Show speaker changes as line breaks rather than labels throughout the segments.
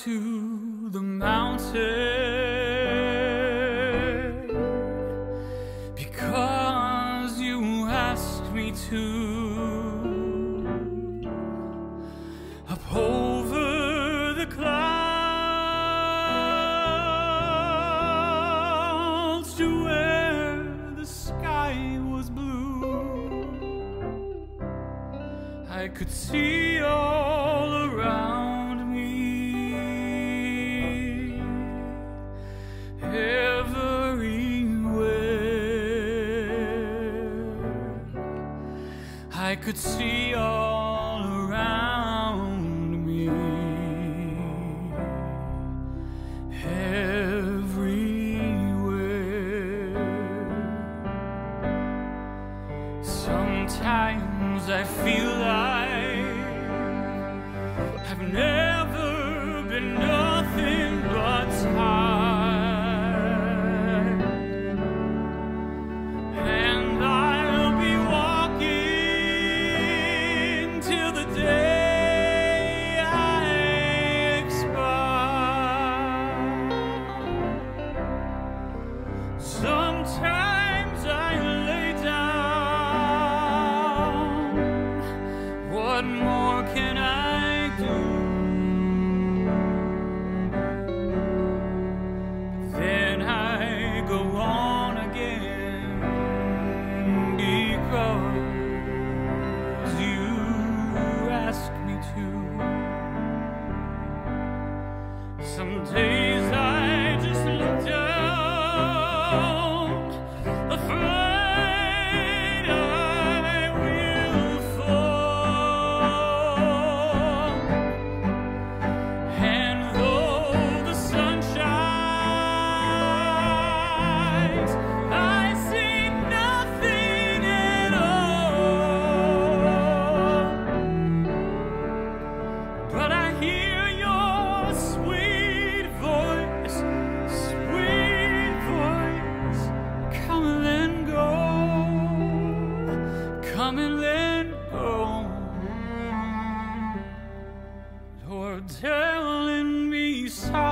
to the mountain because you asked me to up over the clouds to where the sky was blue. I could see all around. could see all around me everywhere. Sometimes I feel like I've never.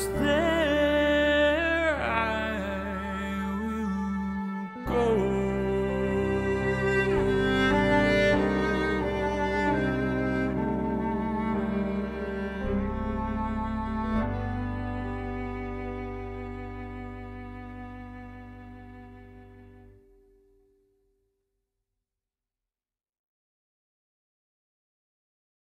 It's